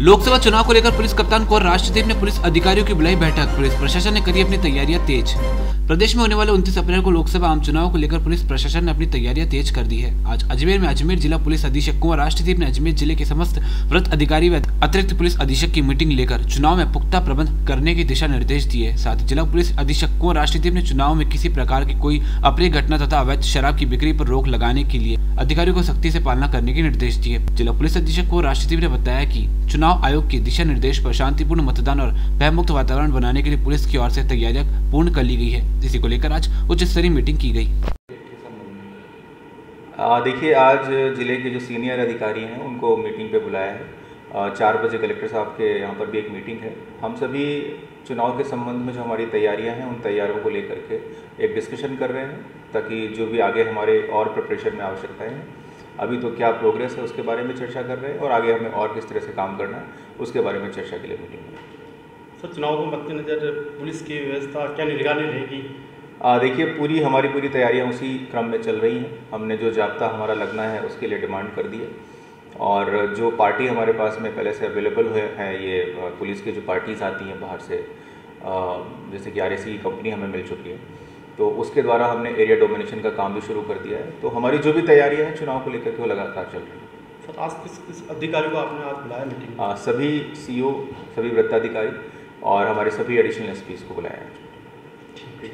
लोकसभा चुनाव को लेकर पुलिस कप्तान को राष्ट्रदीप ने पुलिस अधिकारियों की बुलाई बैठक। पुलिस प्रशासन ने करी अपनी तैयारियाँ तेज। प्रदेश में होने वाले उनतीस अप्रैल को लोकसभा आम चुनाव को लेकर पुलिस प्रशासन ने अपनी तैयारियाँ तेज कर दी है। आज अजमेर में अजमेर जिला पुलिस अधीक्षक कुंवर राष्ट्रदीप ने अजमेर ज़िले के समस्त व्रत अधिकारी व अतिरिक्त पुलिस अधीक्षक की मीटिंग लेकर चुनाव में पुख्ता प्रबंध करने के दिशा निर्देश दिए साथ ही जिला पुलिस अधीक्षक कुंवर राष्ट्रदीप ने चुनाव में किसी प्रकार की कोई अप्रिय घटना तथा अवैध शराब की बिक्री पर रोक लगाने के लिए अधिकारियों को सख्ती से पालना करने के निर्देश दिए जिला पुलिस अधीक्षक कुंवर राष्ट्रदीप ने बताया की चुनाव आयोग के दिशा निर्देश पर शांतिपूर्ण मतदान और भयमुक्त वातावरण बनाने के लिए पुलिस की ओर से तैयारियाँ पूर्ण कर ली गई है। इसी को लेकर आज उच्च स्तरीय मीटिंग की गई। देखिए, आज ज़िले के जो सीनियर अधिकारी हैं, उनको मीटिंग पे बुलाया है। चार बजे कलेक्टर साहब के यहाँ पर भी एक मीटिंग है। हम सभी चुनाव के संबंध में जो हमारी तैयारियाँ हैं, उन तैयारियों को लेकर के एक डिस्कशन कर रहे हैं, ताकि जो भी आगे हमारे और प्रिपरेशन में आवश्यकताएँ हैं अभी तो क्या प्रोग्रेस है उसके बारे में चर्चा कर रहे हैं और आगे हमें और किस तरह से काम करना है उसके बारे में चर्चा के लिए मीटिंग है सर चुनाव को मद्देनज़र पुलिस की व्यवस्था क्या निगरानी रहेगी? देखिए पूरी हमारी पूरी तैयारियाँ उसी क्रम में चल रही हैं। हमने जो जाब्ता हमारा लगना है उसके लिए डिमांड कर दी है। और जो पार्टी हमारे पास में पहले से अवेलेबल है ये पुलिस की जो पार्टीज़ आती हैं बाहर से जैसे कि आर की कंपनी हमें मिल चुकी है। तो उसके द्वारा हमने एरिया डोमिनेशन का काम भी शुरू कर दिया है। तो हमारी जो भी तैयारियाँ हैं चुनाव को लेकर के वो लगातार चल रही है। सर आज किस किस अधिकारी को आपने आज बुलाया मीटिंग सभी सी सभी वृत्ताधिकारी और हमारे सभी एडिशनल एस को बुलाया है।